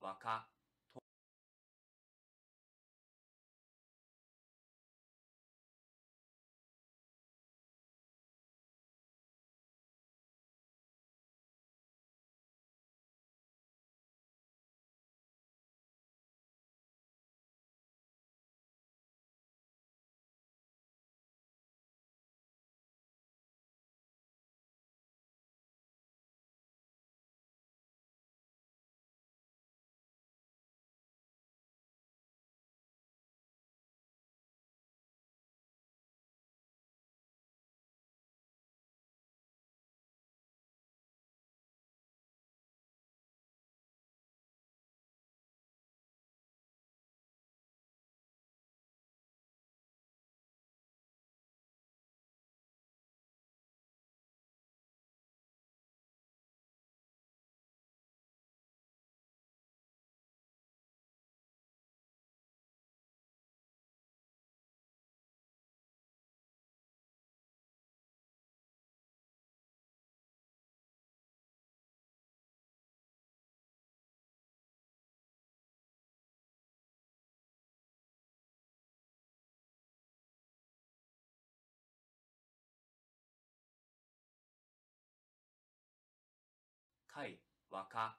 若、と貝、若、